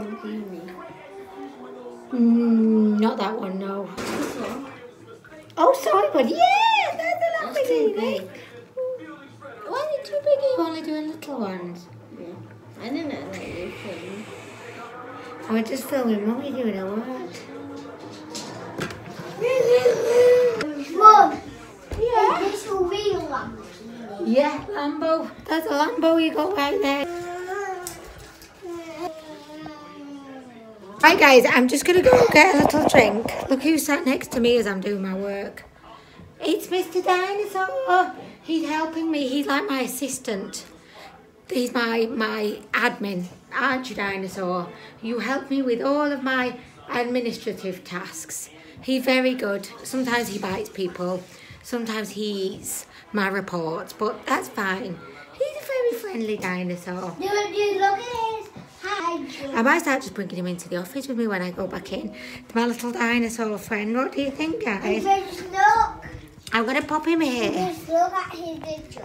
Lamborghini. Mm, not that one, no. This one. Oh, sorry, but yeah, that's a That's too big. Why are they too big? Are you only doing little ones? Yeah. I didn't know that you could. I was just filming Mummy doing her work. Mum, Yeah. is this a real Lamborghini? Yeah, Lambo. That's a Lambo you got right there. Right, guys, I'm just going to go get a little drink. Look who sat next to me as I'm doing my work. It's Mr. Dinosaur. He's helping me. He's like my assistant. He's my, my admin, aren't you, Dinosaur? You help me with all of my administrative tasks. He's very good. Sometimes he bites people. Sometimes he eats my reports, but that's fine. He's a very friendly dinosaur. You look at his hydrant? I might start just bringing him into the office with me when I go back in. My little dinosaur friend. What do you think, guys? Just look. I'm going to pop him here. Just look at his picture.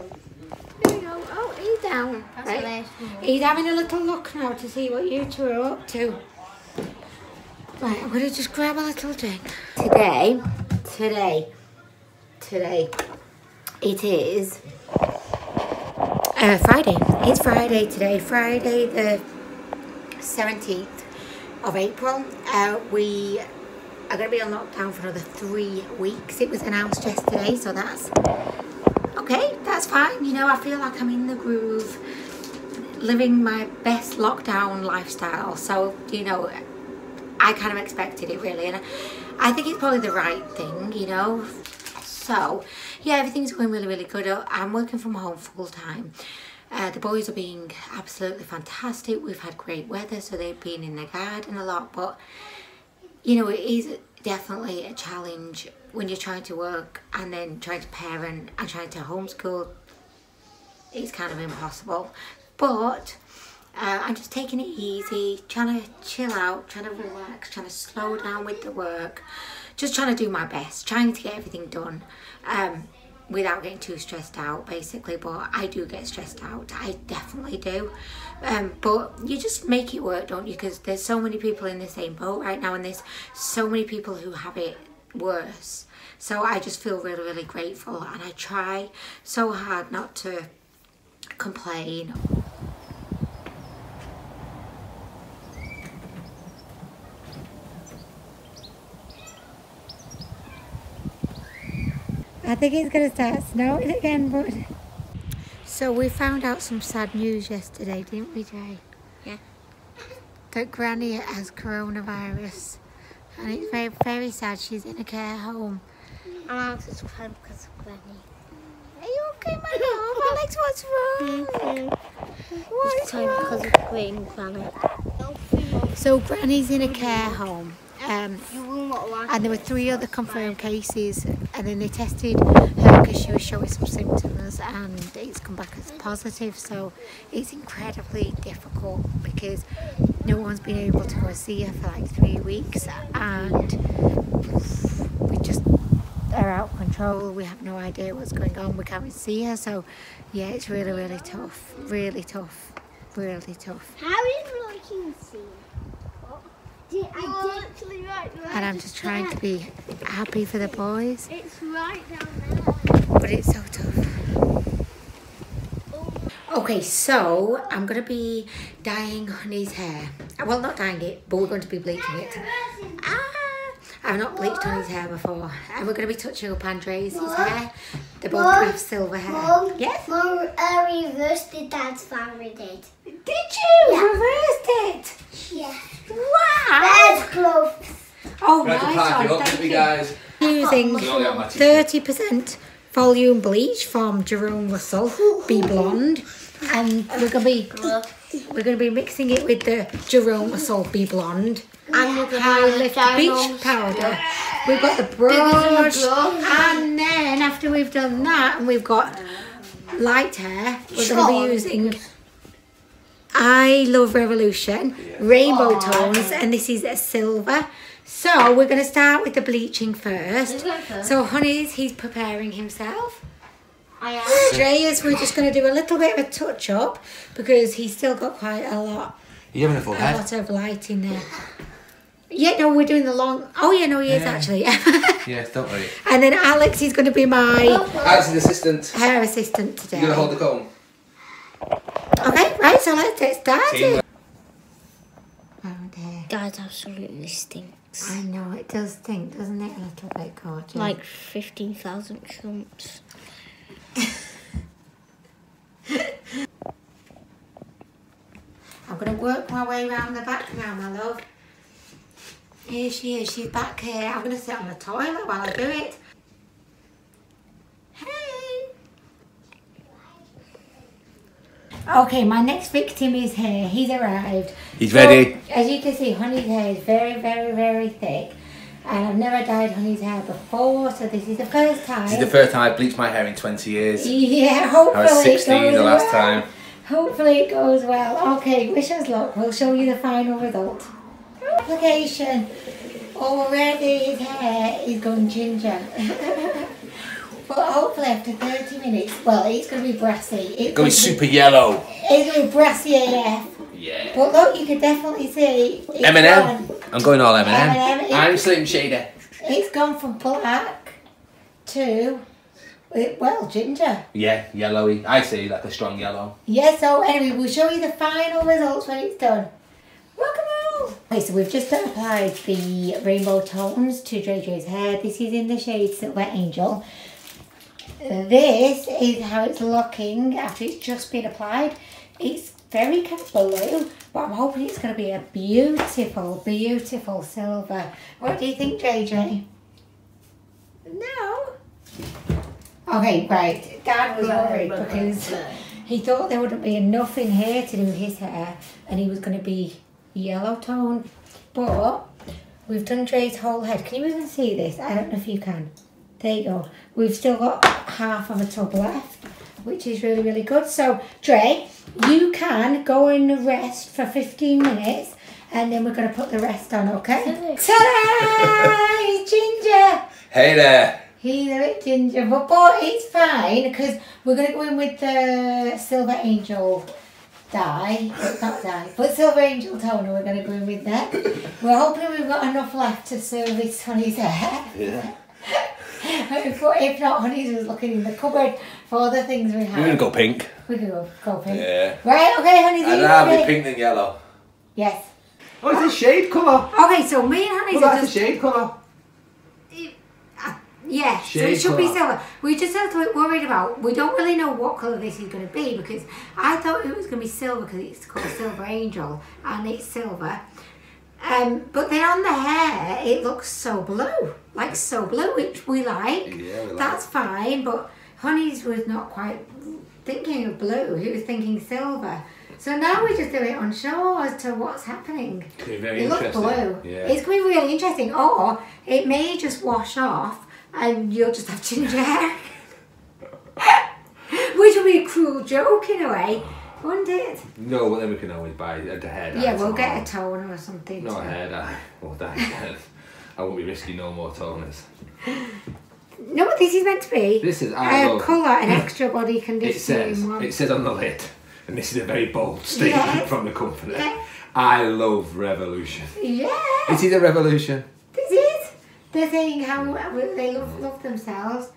Here we go. Oh, he's down. That's Right. a nice one. He's having a little look now to see what you two are up to. Right, I'm going to just grab a little drink. Today, today, today, it is uh, Friday. It's Friday today, Friday the 17th of April. Uh, we are going to be on lockdown for another three weeks. It was announced yesterday, so that's okay. That's fine. You know, I feel like I'm in the groove, living my best lockdown lifestyle. So, you know, I kind of expected it really, and I, think it's probably the right thing, you know. So, yeah, everything's going really, really good. I'm working from home full time. Uh, the boys are being absolutely fantastic. We've had great weather, so they've been in the garden a lot. But you know, it is definitely a challenge when you're trying to work and then trying to parent and trying to homeschool. It's kind of impossible. But uh, I'm just taking it easy, trying to chill out, trying to relax, trying to slow down with the work, just trying to do my best, trying to get everything done um, without getting too stressed out, basically. But I do get stressed out, I definitely do. Um, but you just make it work, don't you? Because there's so many people in the same boat right now, and there's so many people who have it worse. So I just feel really, really grateful, and I try so hard not to complain I think it's going to start snowing again, but. So we found out some sad news yesterday, didn't we, Jay? Yeah. That Granny has coronavirus. And it's very, very sad. She's in a care home. I'm out of time because of Granny. Are you okay, my love? Alex, what's wrong? What It's is time wrong? because of Granny. So Granny's in a care home. Um, and there were three other confirmed cases and then they tested her because she was showing some symptoms and it's come back as positive. So it's incredibly difficult because no one's been able to go see her for like three weeks and we just are out of control. We have no idea what's going on. We can't see her. So yeah it's really really tough. Really tough. Really tough. How is looking see? Did, I did. right and I'm just trying to be happy for the boys It's right down there. but it's so tough. Okay, so I'm gonna be dyeing Honey's hair. Well, not dyeing it, but we're going to be bleaching it. Ah, I've not bleached Honey's hair before, and we're gonna be touching up Andre's hair. They both have silver hair. Mum, Yes. Mum, I reversed the dad's family date. Did you reversed it? Yeah. Wow! There's gloves. Oh Right, my to park god! Thank you you. guys. Using So I'll get my t-shirt. thirty percent volume bleach from Jerome Russell, Be Blonde, and we're gonna be we're gonna be mixing it with the Jerome Russell Be Blonde. And you're High lift bleach powder. We've got the brush, brush. and then after we've done that, and we've got light hair, we're going to be using I Love Revolution rainbow tones, and this is a silver. So we're going to start with the bleaching first. Is that first? So Honey's, he's preparing himself. I am. Dreya's, we're just going to do a little bit of a touch up because he's still got quite a lot You're having a full a head. lot of light in there. Yeah, no, we're doing the long. Oh yeah, no, he is Yeah. actually. Yes, don't worry. and then Alex is going to be my As an assistant, hair assistant today. you're gonna hold the comb. Okay, right. So let's get started. Teamwork. Oh. Guys, absolutely stinks. I know it does stink, doesn't it? A little bit, gorgeous. Like 15,000 chumps. I'm going to work my way around the back now, my love. Here she is. She's back here. I'm going to sit on the toilet while I do it. Hey. Oh. Okay, my next victim is here. He's arrived. He's So, ready. as you can see, Honey's hair is very, very, very thick. And I've never dyed Honey's hair before, so this is the first time. This is the first time I bleached my hair in 20 years. Yeah, hopefully I was it 16 goes the last well. time. Hopefully it goes well. Okay, wish us luck. We'll show you the final result. Application. Already his hair is gone ginger. but hopefully after 30 minutes, well, it's going to be brassy. It's Going to be- super yellow. It's going to be brassy AF. Yeah. But look, you can definitely see Eminem. gone- I'm going all Eminem. Eminem. I'm Slim Shady. It's gone from black to, well, ginger. Yeah, yellowy. I see, like a strong yellow. Yeah, so anyway, we'll show you the final results when it's done. Rock and roll! Okay, so we've just applied the rainbow tones to JJ's hair. This is in the shade Silver Angel. This is how it's looking after it's just been applied. It's very kind of blue, but I'm hoping it's going to be a beautiful, beautiful silver. What do you think, JJ? No? Okay, right. Dad was worried because he thought there wouldn't be enough in here to do his hair and he was going to be yellow tone. But we've done Dre's whole head. Can you even see this? I don't know if you can. There you go. We've still got half of a tub left, which is really, really good. So, Dre, you can go and rest for 15 minutes and then we're going to put the rest on, okay? Ta-da! He's ginger! Hey there. He's a bit ginger, but boy, it's fine because we're going to go in with the Silver Angel dye. It's not dye, but Silver Angel toner. We're going to go in with that. We're hoping we've got enough left to service Honey's hair. Yeah. if, if not, Honey's was looking in the cupboard for other things we have. We're gonna go pink. We can go, go pink. Yeah. Right, okay, Honey's I'd you rather be pink than yellow. Yes. Oh, it's a shade colour. Okay, so me and Honey's Well, are that's a just shade colour. Uh, yeah, so it should be silver. We're just have to be worried about. We don't really know what colour this is going to be because I thought it was going to be silver because it's called Silver Angel and it's silver. Um, but then on the hair, it looks so blue, like so blue, which we like. Yeah, we like That's fine, but Honey's was not quite thinking of blue. He was thinking silver. So now we're just a bit unsure as to what's happening. It looks blue. Yeah. It's going to be really interesting. Or it may just wash off and you'll just have ginger hair. Which would be a cruel joke in a way, wouldn't it? No, but then we can always buy a hair dye. Yeah, we'll get a toner or something. No to- hair dye. Well, again. I won't be risking no more toners. No, what this is meant to be? This is I a love- colour and extra body It conditioner says one. it says on the lid, and this is a very bold statement Yes. from the company. Yes. I love revolution. Yeah, Is it a revolution? this is. They're saying how they love, love themselves.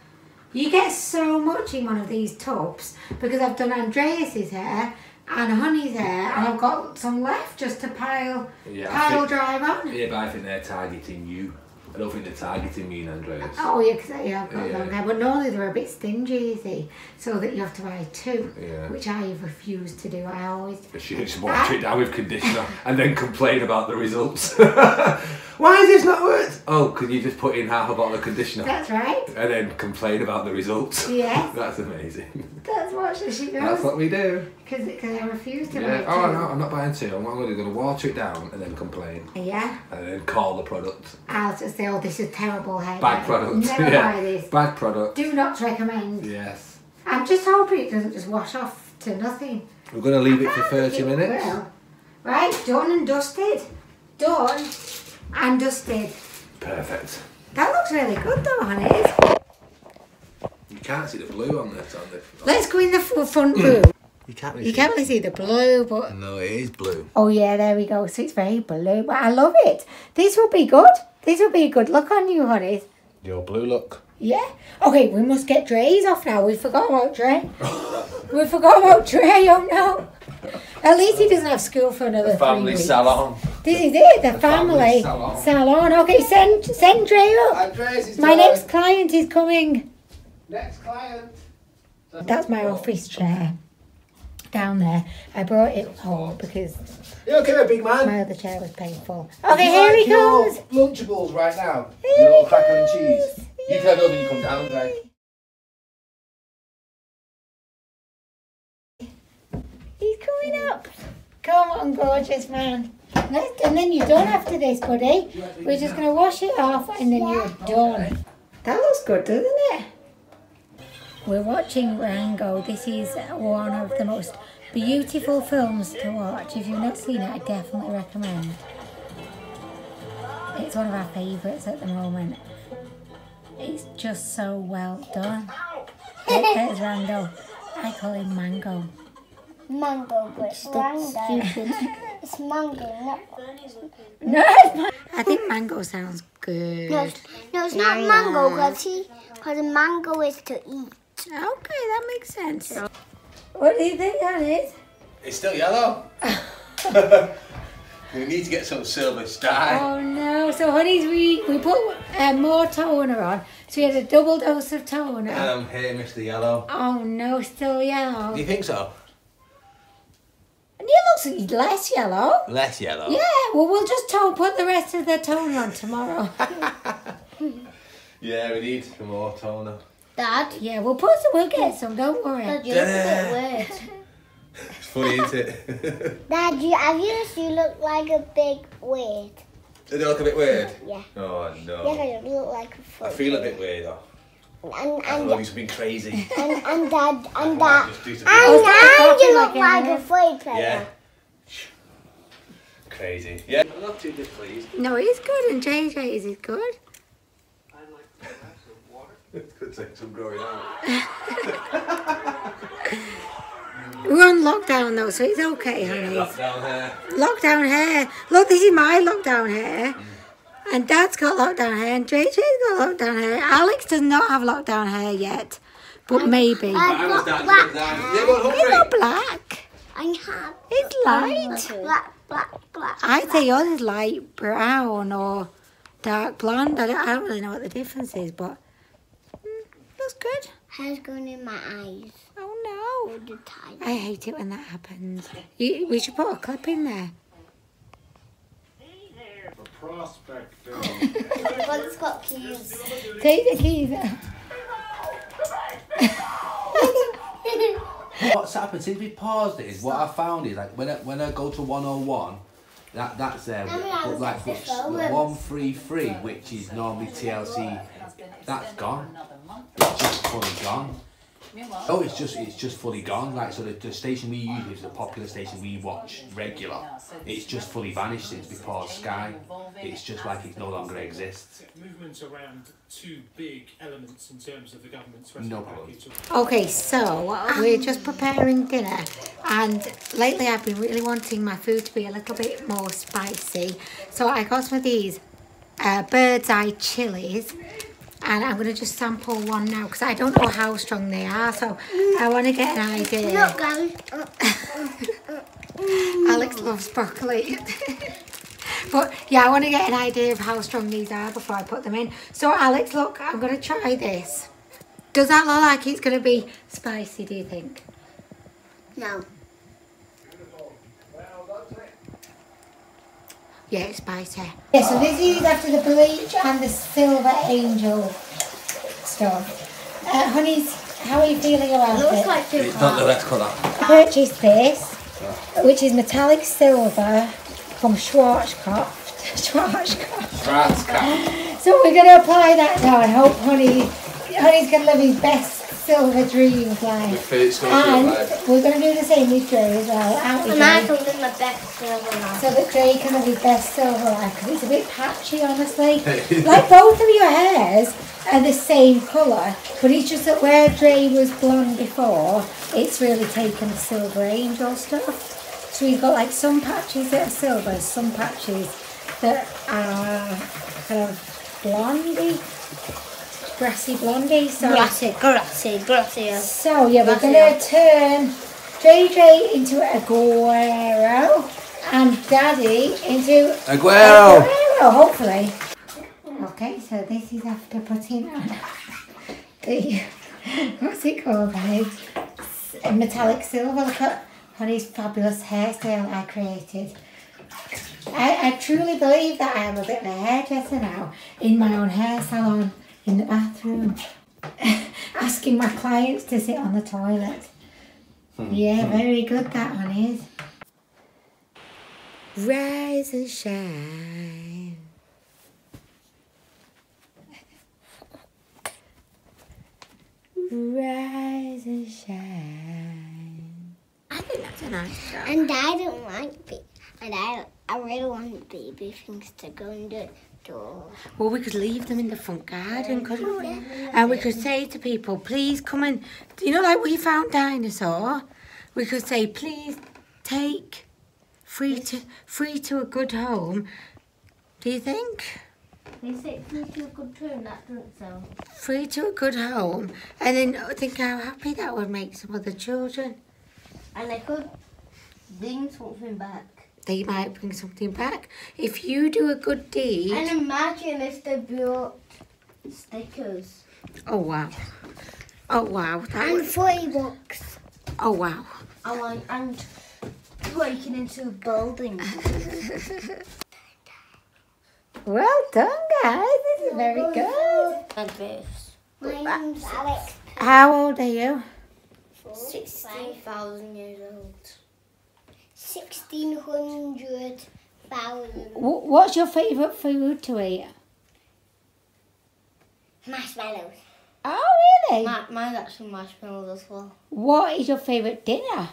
You get so much in one of these tubs because I've done Andreas's hair and Honey's hair, and I've got some left just to pile Yeah, pile think- drive on. Yeah, but I think they're targeting you. I don't think they're targeting me and Andreas. Oh yeah, because yeah, I've got Yeah. but normally they're a bit stingy, you see, so that you have to buy two, Yeah. which I refuse to do. I always should just wash it down with conditioner and then complain about the results. Why is this not worked? Oh, could you just put in half a bottle of conditioner That's right. and then complain about the results? Yes. That's amazing. That's what she does. That's what we do. Because I refuse to Yeah. buy Oh two. no, I'm not buying two. I'm only going to water it down and then complain Yeah, and then call the product I'll just say, oh, this is terrible hair. bad product. Never yeah. buy this. Bad product. Do not recommend. Yes. I'm just hoping it doesn't just wash off to nothing. We're going to leave it for 30 it minutes. will. Right, done and dusted. Done and dusted. Perfect. That looks really good though, honey. You can't see the blue on this. On the, Let's go in the front room. You can't really You see can't really see the blue, but No, it is blue. oh yeah, there we go. So it's very blue, but I love it. This will be good. This will be a good look on you, honey. Your blue look. Yeah. Okay, we must get Dre's off now. We forgot about Dre. we forgot about Dre. Oh no. At least he doesn't have school for another Family three weeks. Family salon. This is it, the, family family, salon. salon. Okay, send send Dre up. Andres, My next client is coming. next client. That's my office chair down there. I brought it home because You okay, big man? my other chair was painful. Okay, here he your comes. Lunchables right now. Here your he cracker and cheese. You turn over, you come down, right? He's coming up. Come on, gorgeous man. Let's, and then you're done after this, buddy. We're just going to wash it off and then you're done. That looks good, doesn't it? We're watching Rango. This is one of the most beautiful films to watch. If you've not seen it, I definitely recommend. It's one of our favourites at the moment. It's just so well done. There- There's Rango. I call him Mango. Mango, but it's mango. it's mango, not. No, it's ma- I think mango sounds good. No, it's, no, it's not mango, because because mango is to eat. Okay, that makes sense. What do you think that is? It's still yellow. we need to get some silver dye. Oh no! So, honeys, we we put uh, more toner on, so we had a double dose of toner. Um, here, Mr. Yellow. oh no, still yellow. Do you think so? And it looks less yellow. Less yellow. Yeah, well, we'll just to- put the rest of the toner on tomorrow. Yeah, we need some more toner. Dad, yeah, we'll put some. We'll get some. Don't worry. Dad, you look a bit weird. It's funny, isn't it? Dad, you, have you you look like a big weird? Does it look a bit weird? Yeah. Oh no. Yeah, you look like a I foot. feel a bit weird though. And I want to and do crazy. and, and dad and dad just do something and, Oh, and you look like like a- a player. Yeah. Crazy. Yeah. I'm not too displeased. No, it's good, and JJ's is good. It could take some growing out. We're on lockdown though, so it's okay, honey. Down here. Lockdown hair. Look, this is my lockdown hair. And Dad's got lockdown hair, and JJ's got lockdown hair. Alex does not have lockdown hair yet, but maybe. I've I was got down black to down. Yeah, go on, It's not black. I have It's light. black, black, black. I'd say yours is light brown or dark blonde. I don't, I don't really know what the difference is, but looks good. Hair's going in my eyes Oh all no. the time. I hate it when that happens. You, we should put a clip in there. Prospector. But it's got keys. Take the keys. What's happened since we paused it is what I found is like when I, when I go to 101, that that's there. Let But like the but phone. 133, which is normally TLC, that's gone. It's just fully gone. Oh, it's just it's just fully gone. Like so, the, the station we use is the popular station we watch regular. It's just fully vanished since we paused Sky. It's just like it no longer exists. movement around two big elements in terms of the government's No problem. Okay, so we're just preparing dinner, and lately I've been really wanting my food to be a little bit more spicy. So I got some of these uh, bird's eye chilies, and I'm going to just sample one now because I don't know how strong they are. So I want to get an idea. Look, guys. Alex loves broccoli. but yeah, I want to get an idea of how strong these are before I put them in. So Alex, look, I'm going to try this. Does that look like it's going to be spicy, do you think? No. Yeah, it's spicy. Yeah, so this is after the bleach and the silver angel stuff. Uh, honeys, how are you feeling about Looks it? like two It's not the let's call that. I purchased this, which is metallic silver from Schwarzkopf. Schwarzkopf. So we're going to apply that now and hope Honey, Honey's going to live his best silver dreams, like. First And we're going to do the same with Dre as well, aren't we, And I Dre? think my best silver now. So that Dre can have his best silver life, because it's a bit patchy, honestly. like both of your hairs are the same colour, but it's just that where Dre was blonde before, it's really taken the silver angel stuff. So you've got like some patches that are silver, some patches that are kind of blondie, grassy blondie. So, Grassy, grassy, grassy. so yeah, we're gonna turn Dre Dre into Aguero and Daddy into Aguero! Aguero, hopefully. Okay, so this is after putting on the what's it called, guys? S- Metallic silver. Look at on his fabulous hairstyle I created. I, I truly believe that I am a bit of a hairdresser now in my own hair salon in the bathroom, asking my clients to sit on the toilet. Hmm. Yeah, hmm. very good that one is. Rise and shine. Rise and shine. I think that's a nice job. And I don't like be and I I really want baby things to go in the door. Well, we could leave them in the front garden, couldn't we? And we could say to people, please come and, you know, like we found dinosaur. We could say, please take free to free to a good home. Do you think? Is it free to a good tune? That doesn't sound. Free to a good home, and then uh, think how happy that would make some other children. And they could bring something back. They might bring something back if you do a good deed. And imagine if they brought stickers. Oh wow! Oh wow! That And would, forty bucks. oh wow! And, like, and breaking into a building. Well done, guys. This is very good. and this. My name's Alex. How old are you? 16,000 years old. Sixteen hundred thousand What's your favourite food to eat? marshmallows. Oh, really? My, mine's actually marshmallows as well. What is your favourite dinner?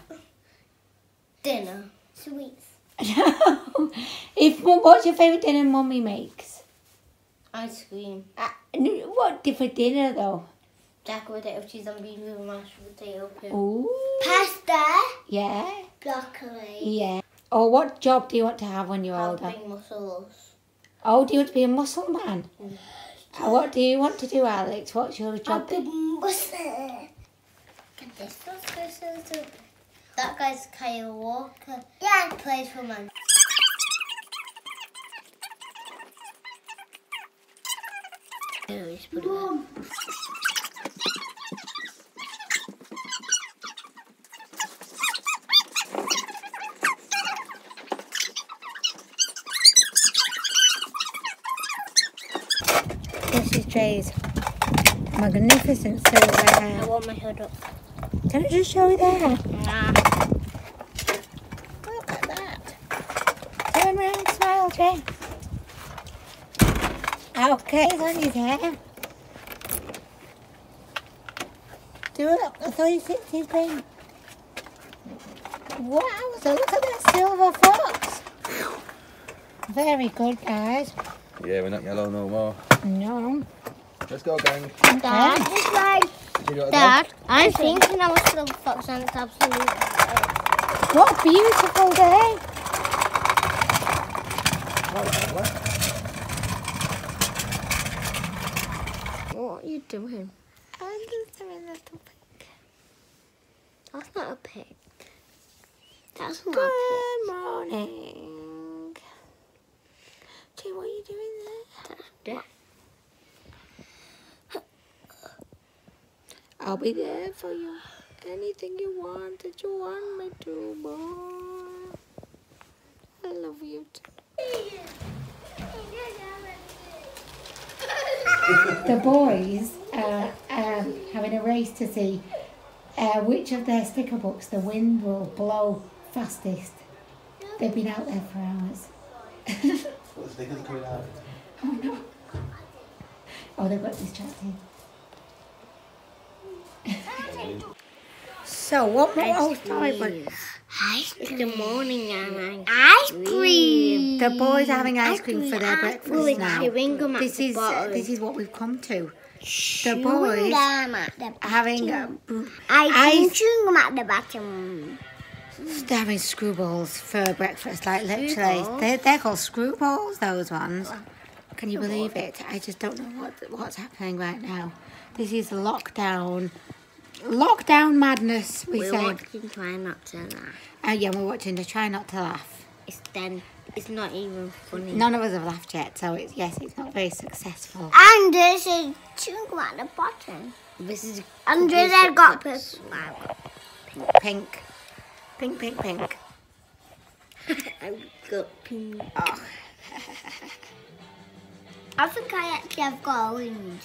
Dinner. Sweets. if what's your favourite dinner Mummy makes? Ice cream. Uh, n- what different dinner though? Jack potato cheese and beans with mashed potato poo. Ooh, Pasta. yeah, Broccoli. yeah. Or what job do you want to have when you're Have older? big muscles. Oh, do you want to be a muscle man? Uh, what do you want to do, Alex? What's your A job? big muscle. Get this one, this is it. That guy's Kyle Walker. Yeah. Plays for Man. Mom. This is Jay's magnificent silver I want my hood up. Can I just show you that? Nah. Look at that. Turn around, smile, Jay. Okay, it's on his hair. Do it up the 360 thing. Wow, so look at that silver fox. Very good, guys. Yeah, we're not yellow no more. No. Let's go, gang. Dad, This way. You Dad, I'm thinking I was silver fox and it's absolutely. What a beautiful day. What are you doing? I'm just having a little pic. That's not a pig. That's not a pig. Good morning. Jay, what are you doing there? I'll be there for you. Anything you want that you want me to, boy. I love you too. The boys are um, having a race to see uh, which of their sticker books the wind will blow fastest. They've been out there for hours. What stickers are coming out? Oh no. Oh, they've got distracted. So what more? Oh, sorry, but It's the morning and Ice cream. the boys are having ice cream for their breakfast with now. chewing gum This the is uh, bottom. this is what we've come to. Chewing boys gum at the Having bottom. uh, b- I think ice- chewing gum at the bottom. they're having screwballs for breakfast. Like literally, they're, they're called screwballs. Those ones. Can you believe it? I just don't know what what's happening right now. This is lockdown. Lockdown madness, we We're say. watching Try Not to Laugh. Uh, yeah, we're watching the Try Not to Laugh. It's then. It's not even funny. None of us have laughed yet, so it's, yes, it's not very successful. And there's a gum at the bottom. This is. And then got pink. Pink. Pink, pink, pink. I've got pink. Oh. I think I actually have got orange.